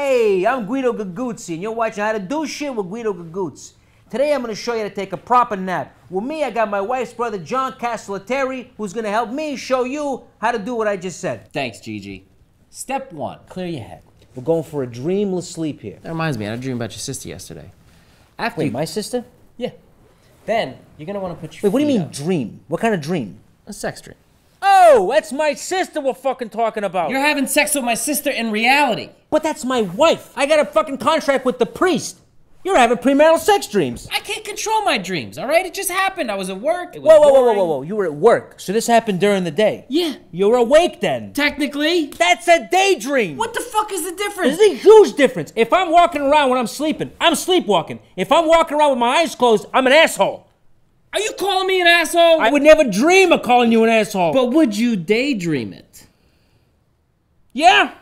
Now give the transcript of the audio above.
Hey, I'm Guido Gaguzzi, and you're watching How to Do Shit with Guido Gaguzzi. Today I'm going to show you how to take a proper nap. With me, I got my wife's brother, John Castellotieri, who's going to help me show you how to do what I just said. Thanks, Gigi. Step one, clear your head. We're going for a dreamless sleep here. That reminds me, I had a dream about your sister yesterday. After Wait, you, my sister? yeah. Then you're gonna want to put your Wait, what do you mean up. dream? What kind of dream? A sex dream. That's my sister we're fucking talking about. You're having sex with my sister in reality. But that's my wife. I got a fucking contract with the priest. You're having premarital sex dreams. I can't control my dreams. All right, it just happened. I was at work. It was Whoa, whoa, whoa, whoa, whoa, whoa. You were at work, so this happened during the day. Yeah, You're awake then. technically. That's a daydream. What the fuck is the difference? There's a huge difference. If I'm walking around when I'm sleeping, I'm sleepwalking. If I'm walking around with my eyes closed, I'm an asshole. Are you calling me an asshole? I would never dream of calling you an asshole. but would you daydream it? yeah,